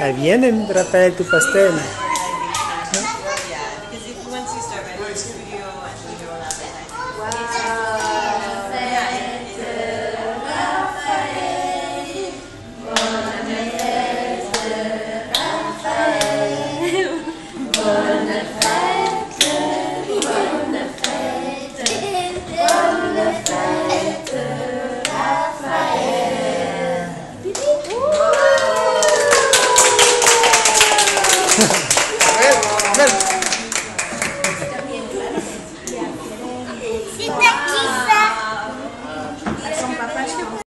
Ahí vienen, Rafael, tu pastel. A